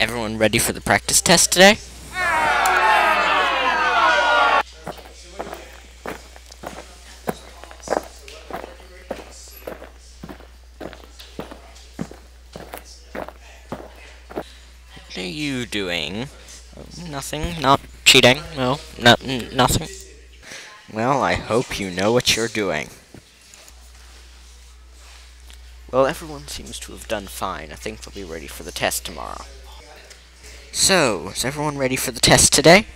Everyone ready for the practice test today? What are you doing? Nothing? Not cheating? No? No, nothing? Well, I hope you know what you're doing. Well, everyone seems to have done fine. I think they'll be ready for the test tomorrow. So, is everyone ready for the test today?